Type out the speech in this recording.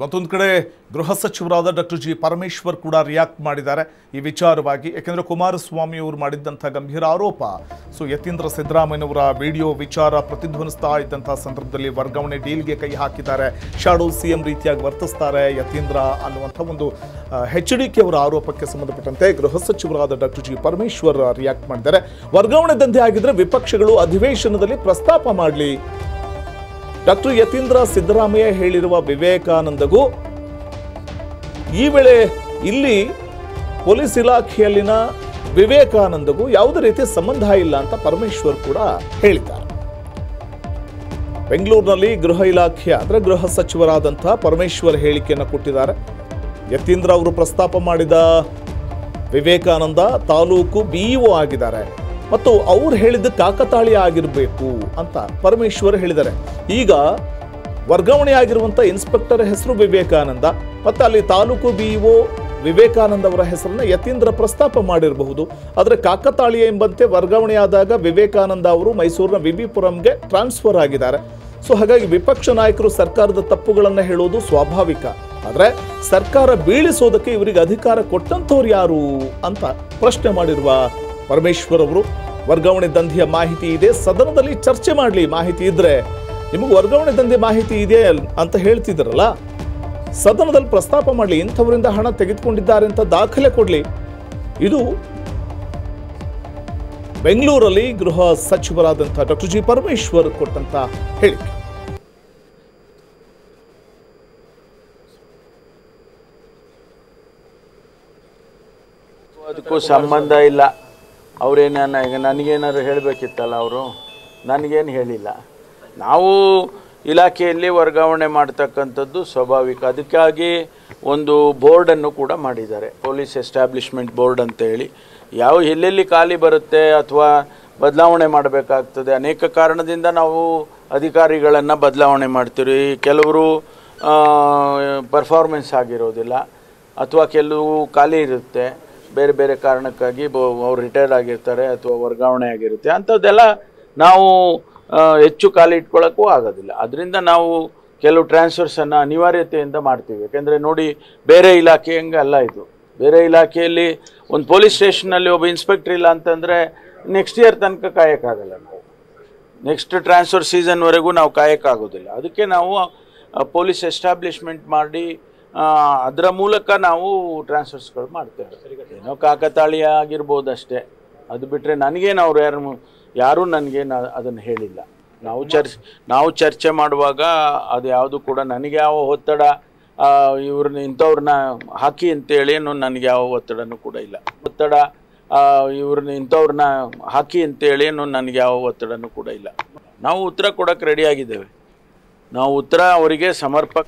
ಮತ್ತೊಂದು ಕಡೆ ಗೃಹ ಸಚಿವರಾದ ಡಾಕ್ಟರ್ ಜಿ ಪರಮೇಶ್ವರ್ ಕೂಡ ರಿಯಾಕ್ಟ್ ಮಾಡಿದ್ದಾರೆ. ಈ ವಿಚಾರವಾಗಿ ಯಾಕೆಂದ್ರೆ ಕುಮಾರಸ್ವಾಮಿ ಅವರು ಮಾಡಿದ್ದಂಥ ಗಂಭೀರ ಆರೋಪ. ಸೊ, ಯತೀಂದ್ರ ಸಿದ್ದರಾಮಯ್ಯನವರ ವಿಡಿಯೋ ವಿಚಾರ ಪ್ರತಿಧ್ವನಿಸ್ತಾ ಇದ್ದಂಥ ಸಂದರ್ಭದಲ್ಲಿ ವರ್ಗಾವಣೆ ಡೀಲ್ಗೆ ಕೈ ಹಾಕಿದ್ದಾರೆ. ಶಾಡೋ ಸಿ ಎಂ ರೀತಿಯಾಗಿ ವರ್ತಿಸ್ತಾರೆ ಯತೀಂದ್ರ ಅನ್ನುವಂಥ ಒಂದು ಕೆ ಅವರ ಆರೋಪಕ್ಕೆ ಸಂಬಂಧಪಟ್ಟಂತೆ ಗೃಹ ಸಚಿವರಾದ ಡಾಕ್ಟರ್ ಜಿ ಪರಮೇಶ್ವರ್ ರಿಯಾಕ್ಟ್ ಮಾಡಿದ್ದಾರೆ. ವರ್ಗಾವಣೆ ದಂಧೆ ಆಗಿದ್ರೆ ವಿಪಕ್ಷಗಳು ಅಧಿವೇಶನದಲ್ಲಿ ಪ್ರಸ್ತಾಪ ಮಾಡಲಿ. ಡಾಕ್ಟರ್ ಯತೀಂದ್ರ ಸಿದ್ದರಾಮಯ್ಯ ಹೇಳಿರುವ ವಿವೇಕಾನಂದಗೂ ಈ ವೇಳೆ ಇಲ್ಲಿ ಪೊಲೀಸ್ ಇಲಾಖೆಯಲ್ಲಿನ ವಿವೇಕಾನಂದಗೂ ಯಾವುದೇ ರೀತಿ ಸಂಬಂಧ ಇಲ್ಲ ಅಂತ ಪರಮೇಶ್ವರ್ ಕೂಡ ಹೇಳಿದ್ದಾರೆ. ಬೆಂಗಳೂರಿನಲ್ಲಿ ಗೃಹ ಇಲಾಖೆಯ ಅಂದರೆ ಗೃಹ ಸಚಿವರಾದಂತಹ ಪರಮೇಶ್ವರ್ ಹೇಳಿಕೆಯನ್ನು ಕೊಟ್ಟಿದ್ದಾರೆ. ಯತೀಂದ್ರ ಅವರು ಪ್ರಸ್ತಾಪ ಮಾಡಿದ ವಿವೇಕಾನಂದ ತಾಲೂಕು ಬಿಇಒ ಆಗಿದ್ದಾರೆ. ಮತ್ತು ಅವ್ರು ಹೇಳಿದ್ದು ಕಾಕತಾಳಿಯ ಆಗಿರಬೇಕು ಅಂತ ಪರಮೇಶ್ವರ್ ಹೇಳಿದ್ದಾರೆ. ಈಗ ವರ್ಗಾವಣೆ ಆಗಿರುವಂಥ ಇನ್ಸ್ಪೆಕ್ಟರ್ ಹೆಸರು ವಿವೇಕಾನಂದ ಮತ್ತು ಅಲ್ಲಿ ತಾಲೂಕು ಬಿ ಇ ವಿವೇಕಾನಂದ ಅವರ ಹೆಸರನ್ನ ಯತೀಂದ್ರ ಪ್ರಸ್ತಾಪ ಮಾಡಿರಬಹುದು. ಆದರೆ ಕಾಕತಾಳಿ ಎಂಬಂತೆ ವರ್ಗಾವಣೆಯಾದಾಗ ವಿವೇಕಾನಂದ ಅವರು ಮೈಸೂರಿನ ವಿಬಿಪುರಂಗೆ ಟ್ರಾನ್ಸ್ಫರ್ ಆಗಿದ್ದಾರೆ. ಸೊ ಹಾಗಾಗಿ ವಿಪಕ್ಷ ನಾಯಕರು ಸರ್ಕಾರದ ತಪ್ಪುಗಳನ್ನು ಹೇಳೋದು ಸ್ವಾಭಾವಿಕ. ಆದರೆ ಸರ್ಕಾರ ಬೀಳಿಸೋದಕ್ಕೆ ಇವರಿಗೆ ಅಧಿಕಾರ ಕೊಟ್ಟಂಥವ್ರು ಯಾರು ಅಂತ ಪ್ರಶ್ನೆ ಮಾಡಿರುವ ಪರಮೇಶ್ವರ್ ಅವರು ವರ್ಗಾವಣೆ ದಂಧೆಯ ಮಾಹಿತಿ ಇದೆ. ಸದನದಲ್ಲಿ ಚರ್ಚೆ ಮಾಡಲಿ ಮಾಹಿತಿ ಇದ್ರೆ ನಿಮಗೆ ವರ್ಗಾವಣೆ ದಂಧೆ ಮಾಹಿತಿ ಇದೆ ಅಂತ ಹೇಳ್ತಿದ್ರಲ್ಲ? ಸದನದಲ್ಲಿ ಪ್ರಸ್ತಾಪ ಮಾಡಲಿ, ಇಂಥವರಿಂದ ಹಣ ತೆಗೆದುಕೊಂಡಿದ್ದಾರೆ ಅಂತ ದಾಖಲೆ ಕೊಡಲಿ. ಇದು ಬೆಂಗಳೂರಲ್ಲಿ ಗೃಹ ಸಚಿವರಾದಂಥ ಡಾಕ್ಟರ್ ಜಿ ಪರಮೇಶ್ವರ್ ಕೊಟ್ಟಂತ ಹೇಳಿಕೆ. ಅದಕ್ಕೂ ಸಂಬಂಧ ಇಲ್ಲ. ಅವರೇನ ಈಗ ನನಗೇನಾದ್ರು ಹೇಳಬೇಕಿತ್ತಲ್ಲ ಅವರು? ನನಗೇನು ಹೇಳಿಲ್ಲ. ನಾವು ಇಲಾಖೆಯಲ್ಲಿ ವರ್ಗಾವಣೆ ಮಾಡ್ತಕ್ಕಂಥದ್ದು ಸ್ವಾಭಾವಿಕ. ಅದಕ್ಕಾಗಿ ಒಂದು ಬೋರ್ಡನ್ನು ಕೂಡ ಮಾಡಿದ್ದಾರೆ. ಪೊಲೀಸ್ ಎಸ್ಟಾಬ್ಲಿಷ್ಮೆಂಟ್ ಬೋರ್ಡ್ ಅಂತ ಹೇಳಿ ಯಾವ ಎಲ್ಲೆಲ್ಲಿ ಖಾಲಿ ಬರುತ್ತೆ ಅಥವಾ ಬದಲಾವಣೆ ಮಾಡಬೇಕಾಗ್ತದೆ? ಅನೇಕ ಕಾರಣದಿಂದ ನಾವು ಅಧಿಕಾರಿಗಳನ್ನು ಬದಲಾವಣೆ ಮಾಡ್ತೀವಿ. ಕೆಲವರು ಪರ್ಫಾರ್ಮೆನ್ಸ್ ಆಗಿರೋದಿಲ್ಲ. ಅಥವಾ ಕೆಲವು ಖಾಲಿ ಇರುತ್ತೆ. ಬೇರೆ ಬೇರೆ ಕಾರಣಕ್ಕಾಗಿ ಅವ್ರು ರಿಟೈರ್ಡ್ ಆಗಿರ್ತಾರೆ ಅಥವಾ ವರ್ಗಾವಣೆ ಆಗಿರುತ್ತೆ. ಅಂಥದ್ದೆಲ್ಲ ನಾವು ಹೆಚ್ಚು ಖಾಲಿ ಇಟ್ಕೊಳ್ಳೋಕ್ಕೂ ಆಗೋದಿಲ್ಲ. ಅದರಿಂದ ನಾವು ಕೆಲವು ಟ್ರಾನ್ಸ್ಫರ್ಸನ್ನು ಅನಿವಾರ್ಯತೆಯಿಂದ ಮಾಡ್ತೀವಿ. ಯಾಕೆಂದರೆ ನೋಡಿ, ಬೇರೆ ಇಲಾಖೆ ಹಂಗೆ ಅಲ್ಲ ಇದು. ಬೇರೆ ಇಲಾಖೆಯಲ್ಲಿ ಒಂದು ಪೊಲೀಸ್ ಸ್ಟೇಷನಲ್ಲಿ ಒಬ್ಬ ಇನ್ಸ್ಪೆಕ್ಟರ್ ಇಲ್ಲ ಅಂತಂದರೆ ನೆಕ್ಸ್ಟ್ ಇಯರ್ ತನಕ ಕಾಯೋಕ್ಕಾಗಲ್ಲ ನಾವು. ನೆಕ್ಸ್ಟ್ ಟ್ರಾನ್ಸ್ಫರ್ ಸೀಸನ್ವರೆಗೂ ನಾವು ಕಾಯೋಕ್ಕಾಗೋದಿಲ್ಲ. ಅದಕ್ಕೆ ನಾವು ಪೊಲೀಸ್ ಎಸ್ಟಾಬ್ಲಿಷ್ಮೆಂಟ್ ಮಾಡಿ ಅದರ ಮೂಲಕ ನಾವು ಟ್ರಾನ್ಸ್ಫರ್ಸ್ಗಳು ಮಾಡ್ತೇವೆ. ಏನೋ ಕಾಕತಾಳೀಯ ಆಗಿರ್ಬೋದು ಅಷ್ಟೇ ಅದು ಬಿಟ್ಟರೆ ನನಗೇನು ಅವ್ರು ಯಾರು ಯಾರೂ ನನಗೇನು ಅದನ್ನು ಹೇಳಿಲ್ಲ. ನಾವು ಚರ್ಚ್, ನಾವು ಚರ್ಚೆ ಮಾಡುವಾಗ ಅದು ಯಾವುದು ಕೂಡ ನನಗೆ ಯಾವ ಒತ್ತಡ ಇವ್ರನ್ನ ಇಂಥವ್ರನ್ನ ಹಾಕಿ ಅಂತೇಳಿ ಏನು ನನಗೆ ಯಾವ ಒತ್ತಡನೂ ಕೂಡ ಇಲ್ಲ. ಒತ್ತಡ ಇವ್ರನ್ನ ಇಂಥವ್ರನ್ನ ಹಾಕಿ ಅಂತೇಳಿ ಏನು ನನಗೆ ಯಾವ ಒತ್ತಡನೂ ಕೂಡ ಇಲ್ಲ. ನಾವು ಉತ್ತರ ಕೊಡೋಕೆ ರೆಡಿಯಾಗಿದ್ದೇವೆ ನಾವು ಉತ್ತರ ಅವರಿಗೆ ಸಮರ್ಪಕ